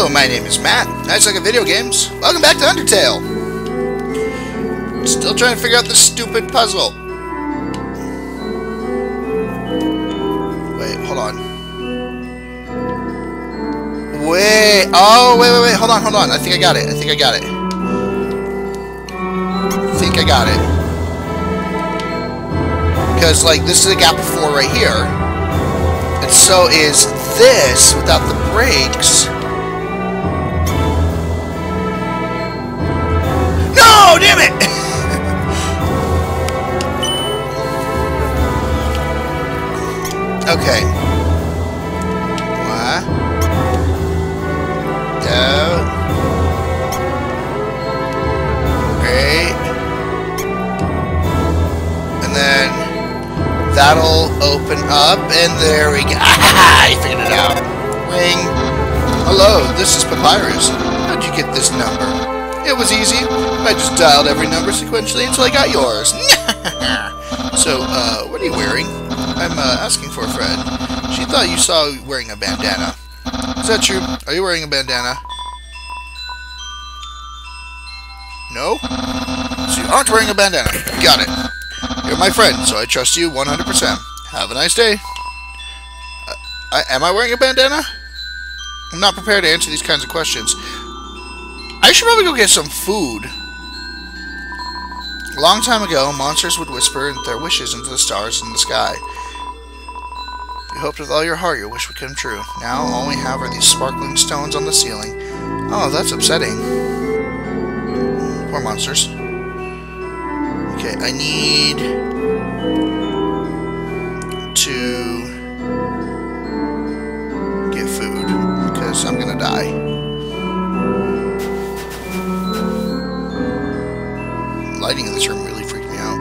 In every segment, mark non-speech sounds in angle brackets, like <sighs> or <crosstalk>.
Hello, my name is Matt. I suck at video games. Welcome back to Undertale. Still trying to figure out this stupid puzzle. Wait, hold on. Wait. Oh, wait, wait, wait. Hold on, hold on. I think I got it. I think I got it. I think I got it. Because, like, this is a gap of four right here. And so is this without the brakes. No, damn it! okay. One. Two. Great. And then that'll open up, and there we go. Ah, <laughs> I figured it out. Ring. Hello, this is Papyrus. How'd you get this number? It was easy. I just dialed every number sequentially until I got yours. <laughs> so, uh, what are you wearing? I'm uh, asking for a friend. She thought you saw wearing a bandana. Is that true? Are you wearing a bandana? No? So you aren't wearing a bandana. Got it. You're my friend, so I trust you 100%. Have a nice day. Uh, I, am I wearing a bandana? I'm not prepared to answer these kinds of questions. I should probably go get some food. A long time ago, monsters would whisper their wishes into the stars in the sky. You hoped with all your heart your wish would come true. Now all we have are these sparkling stones on the ceiling. Oh, that's upsetting. Poor monsters. Okay, I need to get food because I'm gonna die. Lighting in this room really freaked me out.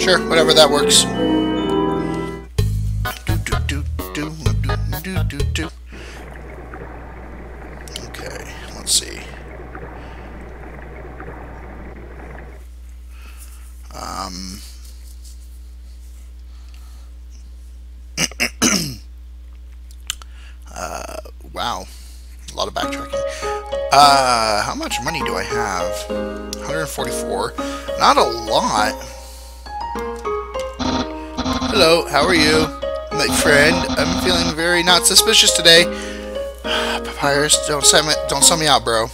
Sure, whatever, that works. Okay, let's see. Um... <clears throat> uh, wow a lot of backtracking. Uh, how much money do I have? 144. Not a lot. Hello, how are you? My friend, I'm feeling very not suspicious today. <sighs> Papyrus, don't sell me, don't sell me out, bro.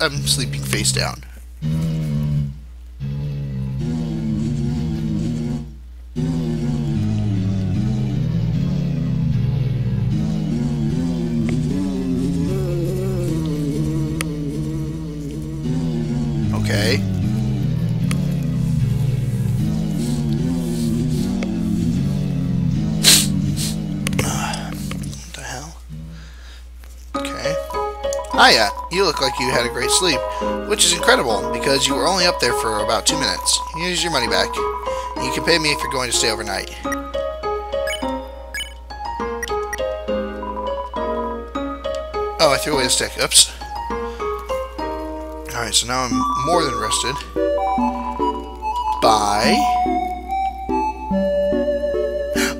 I'm sleeping face down. Hiya, you look like you had a great sleep, which is incredible, because you were only up there for about two minutes. Here's your money back. You can pay me if you're going to stay overnight. Oh, I threw away the stick. Oops. Alright, so now I'm more than rested. Bye.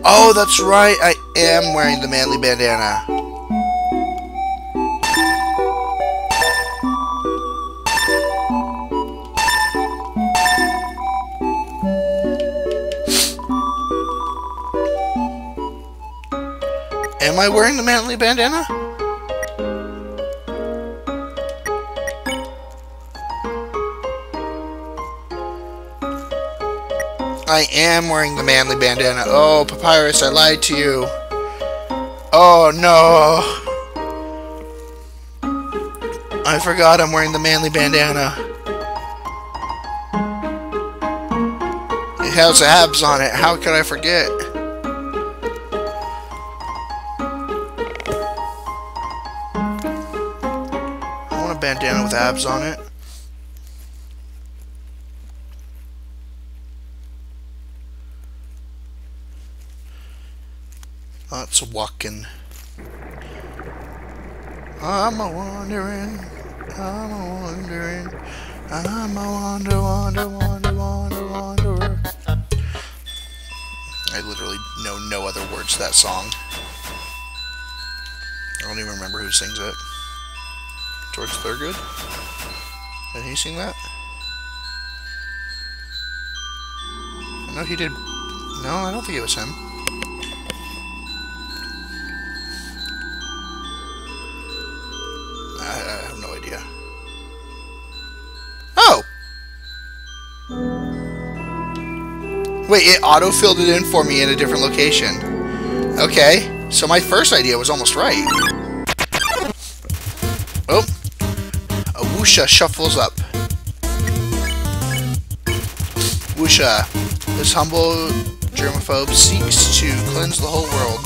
Oh, that's right. I am wearing the manly bandana. Am I wearing the manly bandana? I am wearing the manly bandana. Oh, Papyrus, I lied to you. Oh, no. I forgot I'm wearing the manly bandana. It has abs on it. How could I forget? With abs on it. Lots of walking. I'm a wandering, I'm a wandering, I'm a wander, wander, wander, wander, wanderer. I literally know no other words to that song. I don't even remember who sings it. George Thorogood? Did he sing that? No, he did. No, I don't think it was him. I, I have no idea. Oh! Wait, it auto-filled it in for me in a different location. Okay, so my first idea was almost right. Awusha shuffles up. Woshua, this humble germaphobe seeks to cleanse the whole world.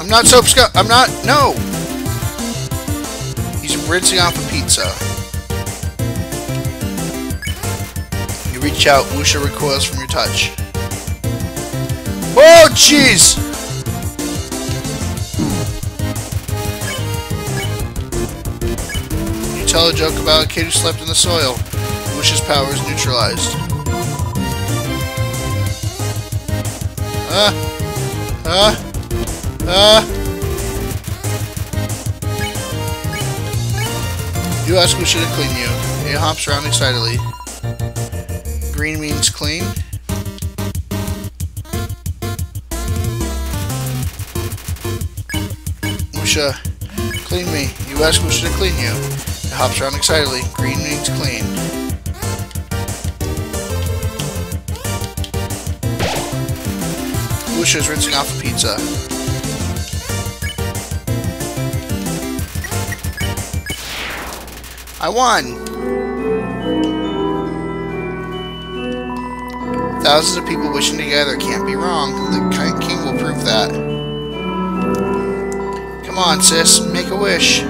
I'm not soap scu- I'm not- no! He's rinsing off a pizza. You reach out, Woshua recoils from your touch. Oh, jeez! Tell a joke about a kid who slept in the soil. Woshua's power is neutralized. Ah! Ah! Ah! You ask Woshua to clean you. He hops around excitedly. Green means clean. Woshua, clean me. You ask Woshua to clean you. Hops around excitedly. Green means clean. Woshua is rinsing off a pizza. I won! Thousands of people wishing together can't be wrong. The king will prove that. Come on, sis. Make a wish.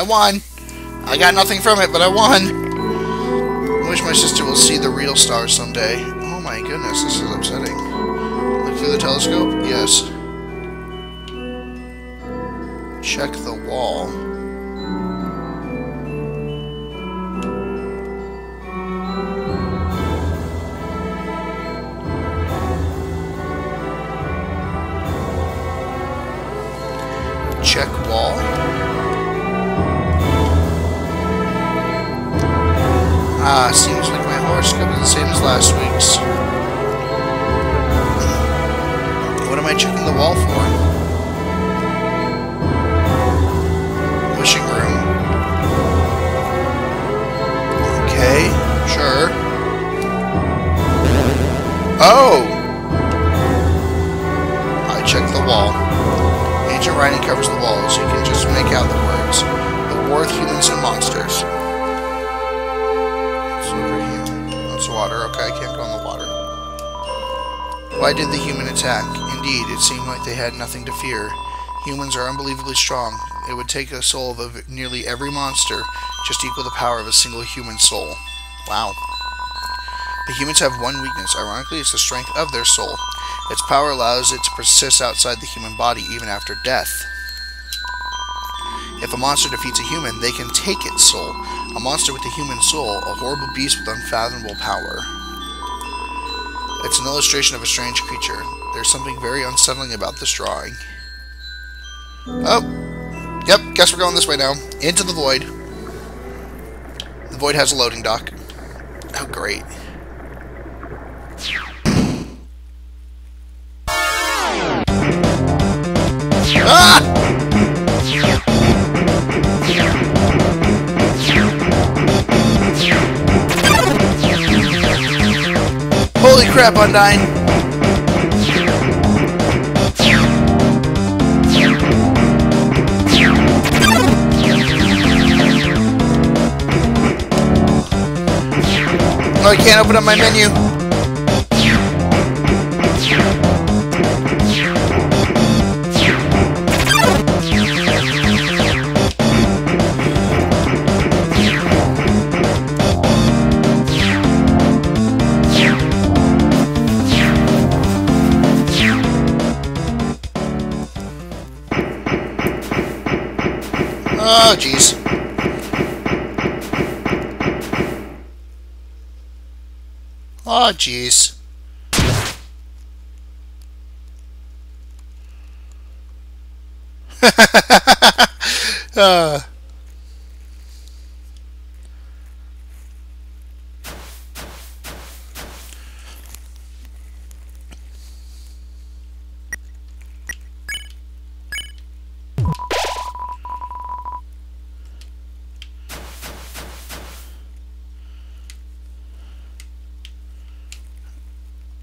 I won. I got nothing from it, but I won. I wish my sister will see the real stars someday. Oh my goodness, this is upsetting. Look through the telescope? Yes. Check the wall. Ah, seems like my horoscope is the same as last week's. What am I checking the wall for? Wishing room. Okay, sure. Oh! Why did the human attack? Indeed, it seemed like they had nothing to fear. Humans are unbelievably strong. It would take a soul of nearly every monster just equal the power of a single human soul. Wow. The humans have one weakness. Ironically, it's the strength of their soul. Its power allows it to persist outside the human body even after death. If a monster defeats a human, they can take its soul. A monster with a human soul, a horrible beast with unfathomable power. It's an illustration of a strange creature. There's something very unsettling about this drawing. Oh! Yep, guess we're going this way now. Into the void. The void has a loading dock. Oh, great. Ah! Holy crap, Undyne! Oh, I can't open up my menu. Oh, jeez. Oh, jeez. <laughs> uh.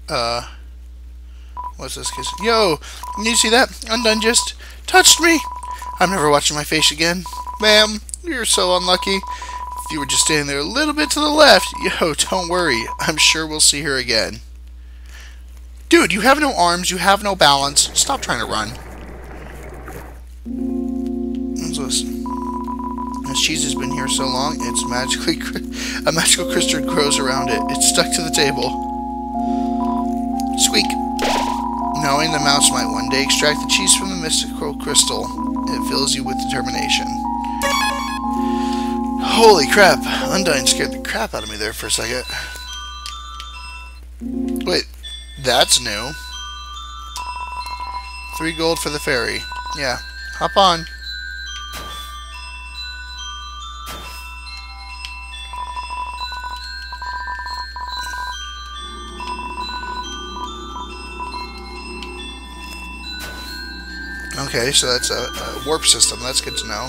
Uh, what's this case? Yo, you see that? Undyne just touched me. I'm never watching my face again. Ma'am, you're so unlucky. If you were just standing there a little bit to the left, yo, <laughs> don't worry. I'm sure we'll see her again. Dude, you have no arms, you have no balance. Stop trying to run. What's this? This cheese has been here so long, it's magically <laughs> a magical crystal grows around it. It's stuck to the table. Squeak. Knowing the mouse might one day extract the cheese from the mystical crystal, it fills you with determination. Holy crap! Undyne scared the crap out of me there for a second. Wait, that's new. Three gold for the ferry. Yeah, hop on. Okay, so that's a, a, warp system. That's good to know.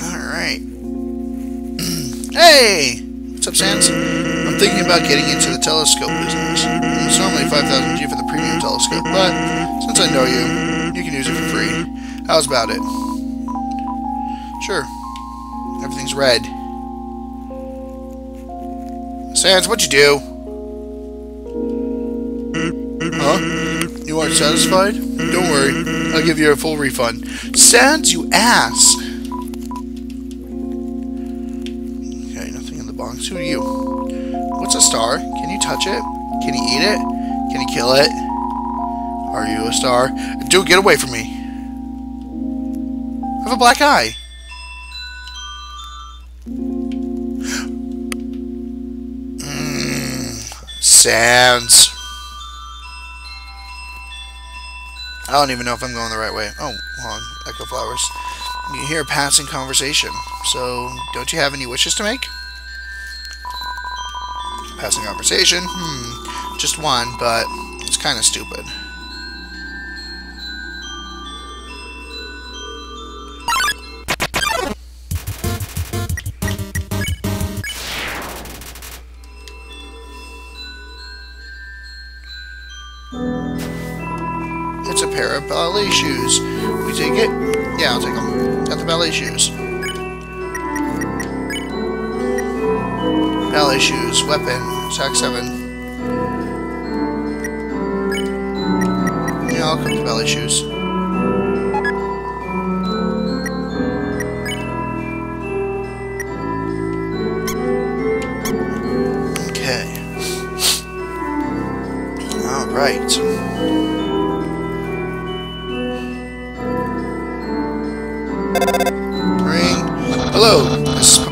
Alright. <clears throat> hey! What's up, Sans? I'm thinking about getting into the telescope business. It's normally 5,000 G for the premium telescope, but since I know you, you can use it for free. How's about it? Sure. Everything's red. Sans, what'd you do? Huh? You aren't satisfied? Don't worry. I'll give you a full refund. Sans, you ass! Okay, nothing in the box. Who are you? What's a star? Can you touch it? Can you eat it? Can you kill it? Are you a star? Dude, get away from me. I have a black eye. Sans. I don't even know if I'm going the right way. Oh, hold on. Echo Flowers. You hear a passing conversation. So, don't you have any wishes to make? Passing conversation? Hmm. Just one, but it's kind of stupid. Ballet shoes. Ballet shoes, weapon, attack 7. Yeah, I'll cut the ballet shoes. Okay. <laughs> Alright.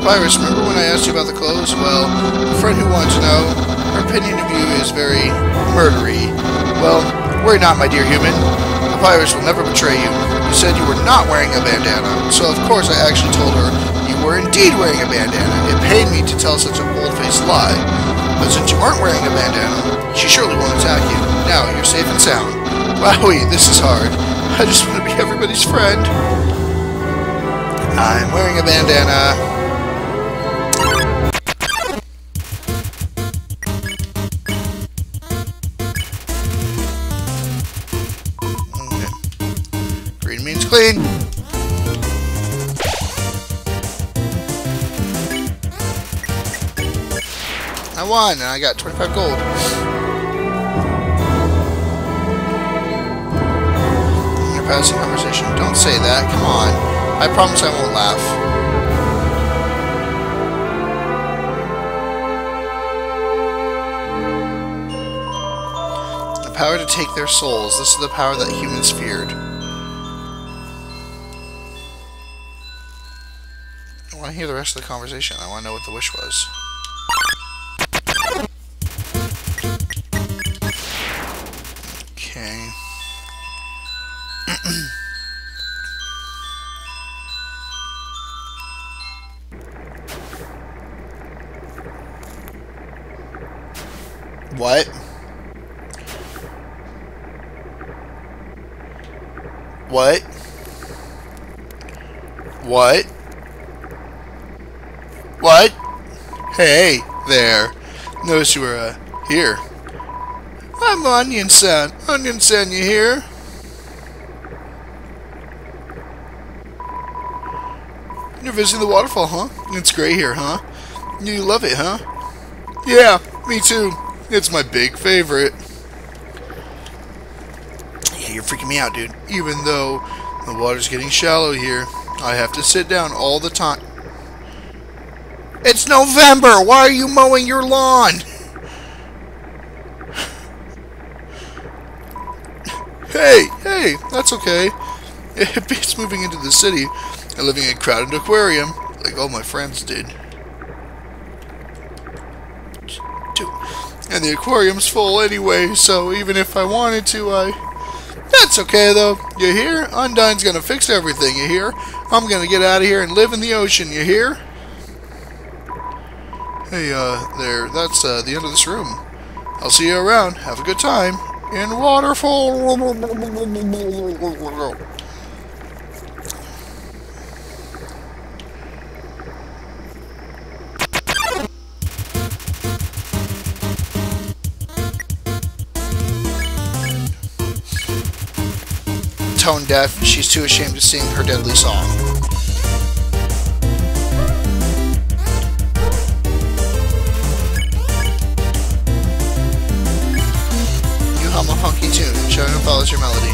Papyrus. Remember when I asked you about the clothes? Well, a friend who wants to know, her opinion of you is very murdery. Well, worry not, my dear human. The Papyrus will never betray you. You said you were not wearing a bandana, so of course I actually told her you were indeed wearing a bandana. It paid me to tell such a bold-faced lie. But since you aren't wearing a bandana, she surely won't attack you. Now, you're safe and sound. Wowie, this is hard. I just want to be everybody's friend. I'm wearing a bandana. something! I won, and I got 25 gold. You're passing conversation. Don't say that, come on. I promise I won't laugh. The power to take their souls. This is the power that humans feared. Hear the rest of the conversation. I want to know what the wish was. Okay. what? What? What? What? Hey, there. Notice you were, uh, here. I'm Onion San. Onion San, you here? You're visiting the waterfall, huh? It's great here, huh? You love it, huh? Yeah, me too. It's my big favorite you're freaking me out, dude. Even though the water's getting shallow here, I have to sit down all the time. It's November! Why are you mowing your lawn? hey, hey, that's okay. It beats moving into the city and living in a crowded aquarium, like all my friends did. And the aquarium's full anyway, so even if I wanted to, I... That's okay, though. You hear? Undyne's gonna fix everything, you hear? I'm gonna get out of here and live in the ocean, you hear? Hey, uh, there, that's, uh, the end of this room. I'll see you around. Have a good time. In Waterfall! tone deaf, she's too ashamed to sing her deadly song. Follows your melody.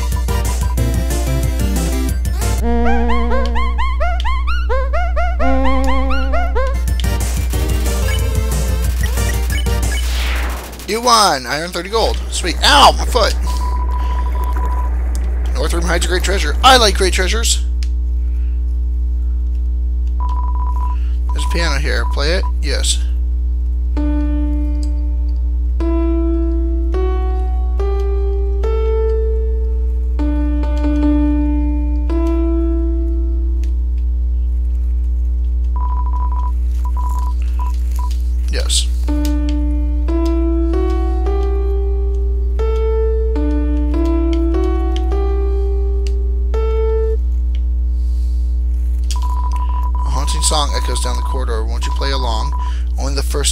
You won! I earned 30 gold. Sweet. Ow! My foot! North Room hides a great treasure. I like great treasures. There's a piano here. Play it? Yes.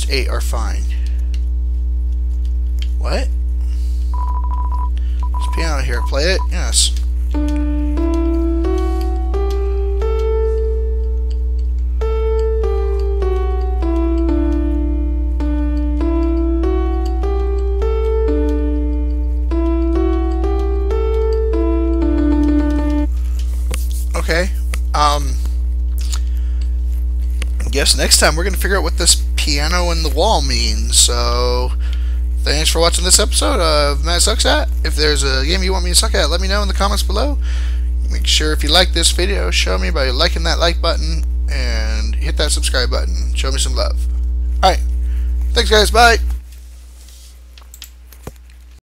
First eight are fine. What? There's piano here. Play it? Yes. Okay. Um guess next time we're going to figure out what this piano in the wall means. So, thanks for watching this episode of Matt Sucks At. If there's a game you want me to suck at, let me know in the comments below. Make sure if you like this video, show me by liking that like button and hit that subscribe button. Show me some love. Alright. Thanks, guys. Bye.